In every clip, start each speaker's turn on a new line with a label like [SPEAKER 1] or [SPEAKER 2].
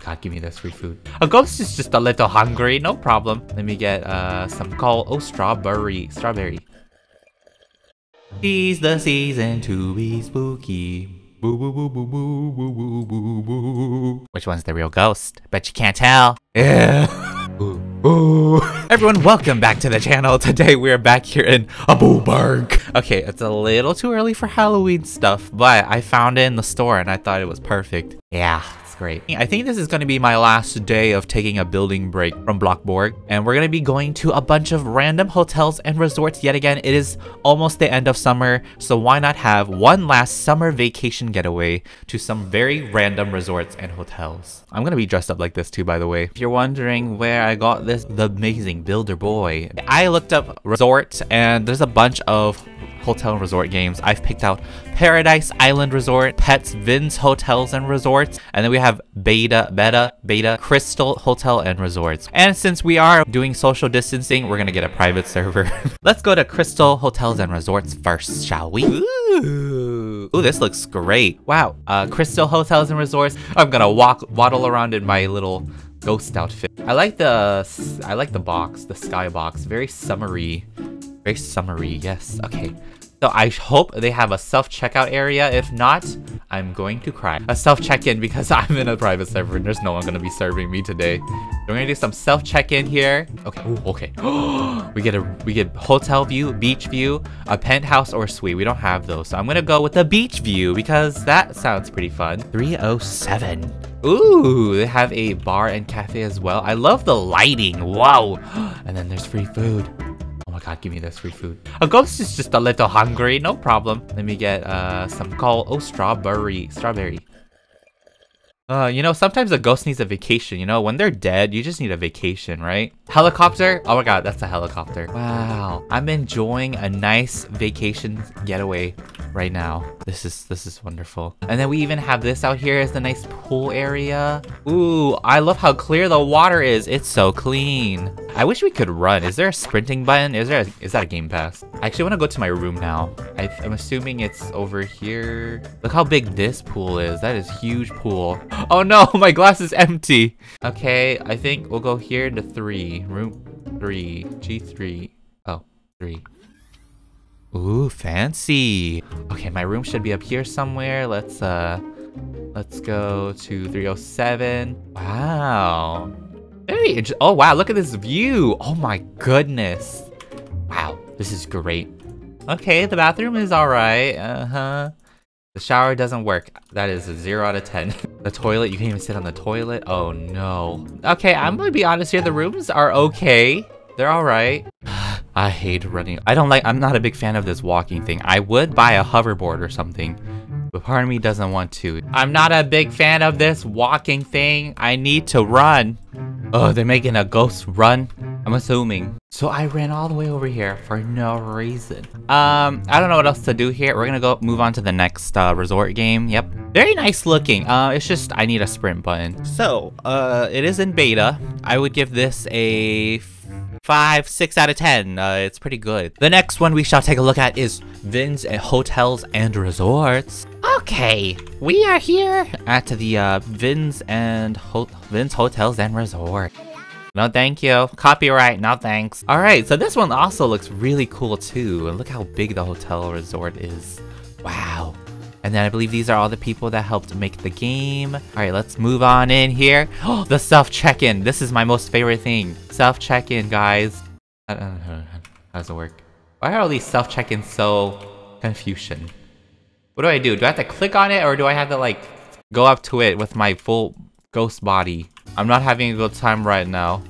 [SPEAKER 1] god, give me this free food. A ghost is just a little hungry, no problem. Let me get uh some coal. Oh, strawberry. Strawberry. Tis the season to be spooky. Boo boo boo boo boo boo boo boo boo. Which one's the real ghost? Bet you can't tell. Yeah. Ooh, ooh. Everyone, welcome back to the channel. Today we are back here in Bloxburg. Okay, it's a little too early for Halloween stuff, but I found it in the store and I thought it was perfect. Yeah, it's great. I think this is going to be my last day of taking a building break from Bloxburg, and we're going to be going to a bunch of random hotels and resorts yet again. It is almost the end of summer, so why not have one last summer vacation getaway to some very random resorts and hotels. I'm going to be dressed up like this too, by the way. If you're wondering where I got this, the amazing Builder Boy, I looked up resorts and there's a bunch of hotel and resort games. I've picked out Paradise Island Resort, Pets Vinns Hotels and Resorts, and then we have Beta, Beta, Beta, Crystal Hotel and Resorts. And since we are doing social distancing, we're gonna get a private server. Let's go to Crystal Hotels and Resorts first, shall we? Ooh, Ooh this looks great. Wow, uh, Crystal Hotels and Resorts. I'm gonna walk, waddle around in my little ghost outfit. I like the, I like the box, the sky box. Very summery. Very summery, yes. Okay. So I hope they have a self-checkout area. If not, I'm going to cry. A self-check-in because I'm in a private server and there's no one going to be serving me today. We're going to do some self-check-in here. Okay. Ooh, okay. we get a we get hotel view, beach view, a penthouse or suite. We don't have those. So I'm going to go with the beach view because that sounds pretty fun. 307. Ooh, they have a bar and cafe as well. I love the lighting. Wow. And then there's free food. My god, give me this free food. A ghost is just a little hungry, no problem. Let me get uh some coal. Oh, strawberry. Strawberry. Uh, you know, sometimes a ghost needs a vacation, you know? When they're dead, you just need a vacation, right? Helicopter? Oh my god, that's a helicopter. Wow. I'm enjoying a nice vacation getaway right now. This is this is wonderful. And then we even have this out here as the nice pool area. Ooh, I love how clear the water is. It's so clean. I wish we could run. Is there a sprinting button? Is there a, is that a game pass? I actually want to go to my room now. I, I'm assuming it's over here. Look how big this pool is. That is huge pool. Oh no, my glass is empty. Okay, I think we'll go here to three. Room three. G3. Oh, three. Ooh, fancy. Okay, my room should be up here somewhere. Let's, uh, let's go to 307. Wow. Interesting. Oh, wow, look at this view. Oh my goodness. Wow, this is great. Okay, the bathroom is all right. Uh-huh. The shower doesn't work. That is a 0 out of 10. the toilet, you can't even sit on the toilet. Oh no. Okay, I'm gonna be honest here. The rooms are okay. They're alright. I hate running. I don't like, I'm not a big fan of this walking thing. I would buy a hoverboard or something, but part of me doesn't want to. I'm not a big fan of this walking thing. I need to run. Oh, they're making a ghost run. I'm assuming. So I ran all the way over here for no reason. Um, I don't know what else to do here. We're gonna go move on to the next uh, resort game. Yep. Very nice looking. Uh, it's just I need a sprint button. So, uh, it is in beta. I would give this a five, six out of ten. Uh, it's pretty good. The next one we shall take a look at is Vinns Hotels and Resorts. Okay, we are here at the uh, Vinns and Ho Vinns Hotels and Resort. No thank you. Copyright, no thanks. Alright, so this one also looks really cool too. And look how big the hotel resort is. Wow. And then I believe these are all the people that helped make the game. Alright, let's move on in here. Oh, the self-check-in. This is my most favorite thing. Self-check-in, guys. Uh, uh, uh, how does it work? Why are all these self-check-ins so confusion? What do I do? Do I have to click on it or do I have to like go up to it with my full ghost body? I'm not having a good time right now.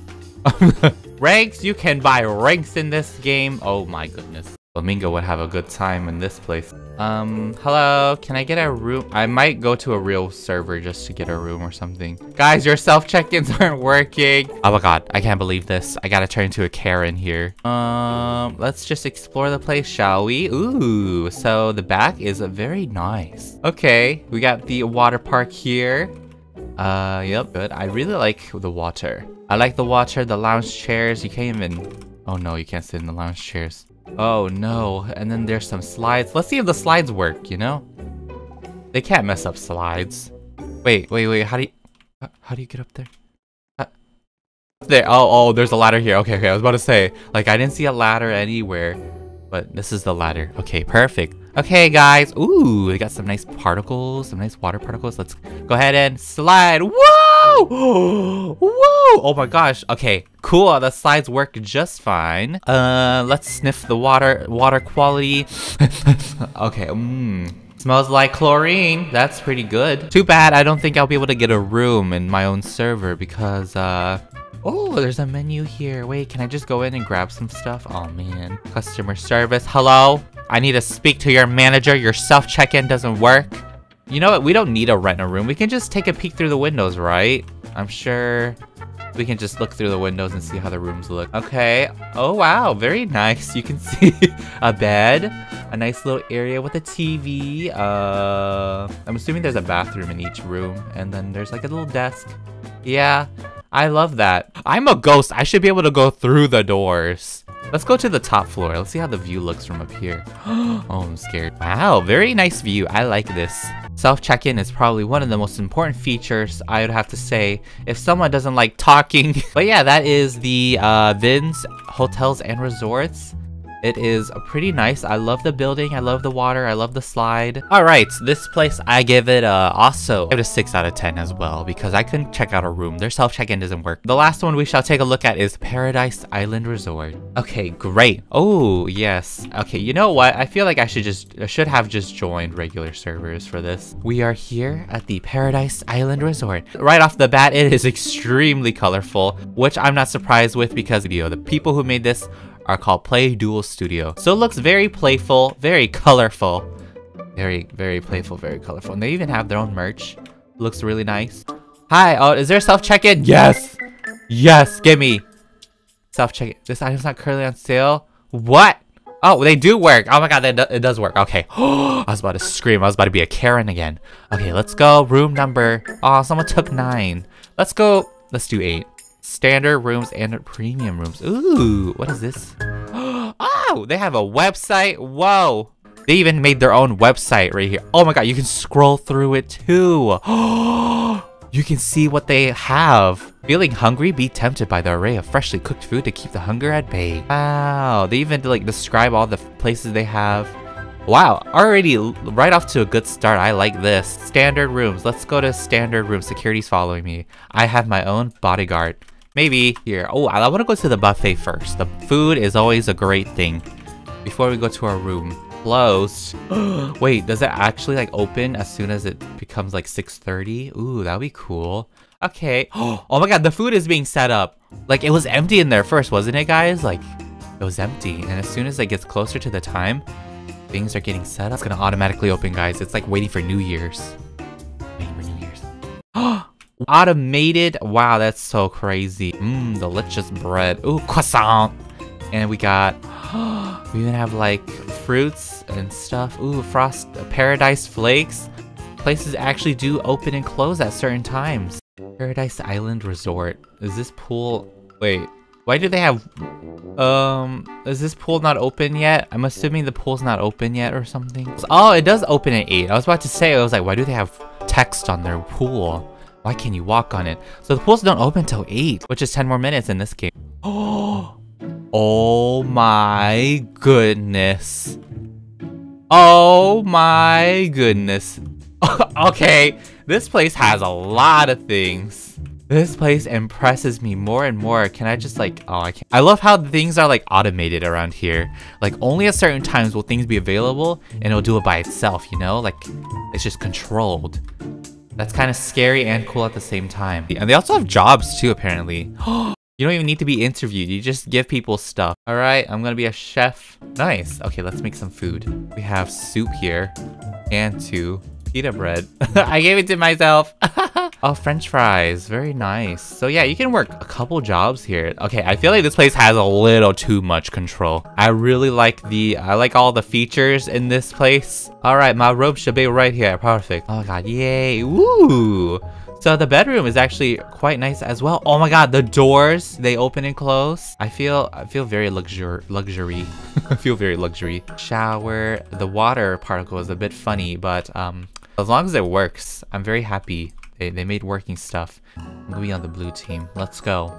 [SPEAKER 1] ranks, you can buy ranks in this game. Oh my goodness. Flamingo would have a good time in this place. Um, hello, can I get a room? I might go to a real server just to get a room or something. Guys, your self-check-ins aren't working. Oh my god, I can't believe this. I gotta turn into a Karen here. Um, let's just explore the place, shall we? Ooh, so the back is very nice. Okay, we got the water park here. Uh, yep, good. I really like the water. I like the water, the lounge chairs. You can't even... Oh no, you can't sit in the lounge chairs. Oh no, and then there's some slides. Let's see if the slides work, you know? They can't mess up slides. Wait, wait, wait, how do you... How do you get up there? Uh, There. Oh, oh, there's a ladder here. Okay, okay. I was about to say, like, I didn't see a ladder anywhere, but this is the ladder. Okay, perfect. Okay, guys. Ooh, we got some nice particles, some nice water particles. Let's go ahead and slide. Whoa! Whoa! Oh my gosh. Okay, cool. The slides work just fine. Uh, let's sniff the water, water quality. okay. Mmm. Smells like chlorine. That's pretty good. Too bad I don't think I'll be able to get a room in my own server because, uh... Oh, there's a menu here. Wait, can I just go in and grab some stuff? Oh, man. Customer service. Hello? I need to speak to your manager. Your self-check-in doesn't work. You know what? We don't need a room. We can just take a peek through the windows, right? I'm sure we can just look through the windows and see how the rooms look. Okay. Oh, wow. Very nice. You can see a bed, a nice little area with a TV. Uh, I'm assuming there's a bathroom in each room. And then there's like a little desk. Yeah, I love that. I'm a ghost. I should be able to go through the doors. Let's go to the top floor. Let's see how the view looks from up here. oh, I'm scared. Wow, very nice view. I like this. Self-check-in is probably one of the most important features, I would have to say, if someone doesn't like talking. but yeah, that is the uh, Vinns Hotels and Resorts. It is pretty nice. I love the building. I love the water. I love the slide. All right, this place, I give it uh, also give it a 6 out of 10 as well because I couldn't check out a room. Their self-check-in doesn't work. The last one we shall take a look at is Paradise Island Resort. Okay, great. Oh, yes. Okay, you know what? I feel like I should just I should have just joined regular servers for this. We are here at the Paradise Island Resort. Right off the bat, it is extremely colorful, which I'm not surprised with because you know, the people who made this are called Play Dual Studio. So it looks very playful, very colorful. Very, very playful, very colorful. And they even have their own merch. Looks really nice. Hi, oh, is there a self-check-in? Yes! Yes, give me. Self-check-in. This item's not currently on sale. What? Oh, they do work. Oh my god, do it does work. Okay. I was about to scream. I was about to be a Karen again. Okay, let's go. Room number. Oh, someone took nine. Let's go. Let's do eight. Standard rooms and premium rooms. Ooh, what is this? Oh, they have a website. Whoa. They even made their own website right here. Oh my god, you can scroll through it too. you can see what they have. Feeling hungry? Be tempted by the array of freshly cooked food to keep the hunger at bay. Wow, they even like describe all the places they have. Wow, already right off to a good start. I like this. Standard rooms. Let's go to standard room. Security's following me. I have my own bodyguard. Maybe here. Oh, I want to go to the buffet first. The food is always a great thing. Before we go to our room. Closed. Wait, does it actually like open as soon as it becomes like 6.30? Ooh, that'd be cool. Okay. Oh my god, the food is being set up. Like, it was empty in there first, wasn't it, guys? Like, it was empty. And as soon as it gets closer to the time, things are getting set up. It's gonna automatically open, guys. It's like waiting for New Year's. Waiting for New Year's. Automated. Wow, that's so crazy. Mmm, delicious bread. Ooh, croissant. And we got, we even have like fruits and stuff. Ooh, frost, uh, paradise flakes. Places actually do open and close at certain times. Paradise Island Resort. Is this pool, wait, why do they have, um, is this pool not open yet? I'm assuming the pool's not open yet or something. Oh, it does open at 8. I was about to say, I was like, why do they have text on their pool? Why can't you walk on it? So the pools don't open till 8, which is 10 more minutes in this game. Oh, oh my goodness. Oh my goodness. okay, this place has a lot of things. This place impresses me more and more. Can I just like, oh, I can't. I love how things are like automated around here. Like only at certain times will things be available and it'll do it by itself, you know? Like it's just controlled. That's kind of scary and cool at the same time. And they also have jobs too, apparently. you don't even need to be interviewed. You just give people stuff. All right, I'm gonna be a chef. Nice. Okay, let's make some food. We have soup here and two pita bread. I gave it to myself. oh, french fries. Very nice. So yeah, you can work a couple jobs here. Okay, I feel like this place has a little too much control. I really like the, I like all the features in this place. All right, my robe should be right here. Perfect. Oh god, yay. Woo! So the bedroom is actually quite nice as well. Oh my god, the doors, they open and close. I feel I feel very luxur luxury. I feel very luxury. Shower. The water particle is a bit funny, but um as long as it works, I'm very happy. They, they made working stuff. I'm gonna be on the blue team. Let's go.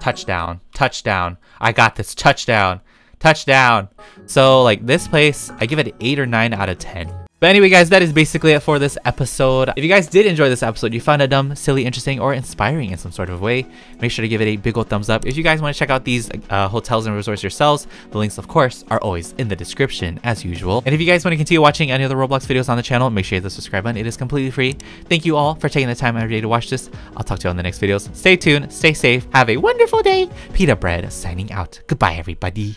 [SPEAKER 1] Touchdown. Touchdown. I got this. Touchdown. Touchdown. So like this place, I give it 8 or 9 out of 10. But anyway, guys, that is basically it for this episode. If you guys did enjoy this episode, you found it dumb, silly, interesting, or inspiring in some sort of way, make sure to give it a big old thumbs up. If you guys want to check out these uh, hotels and resorts yourselves, the links, of course, are always in the description, as usual. And if you guys want to continue watching any other Roblox videos on the channel, make sure you hit the subscribe button. It is completely free. Thank you all for taking the time every day to watch this. I'll talk to you on the next videos. Stay tuned, stay safe, have a wonderful day. Peetah Bread signing out. Goodbye, everybody.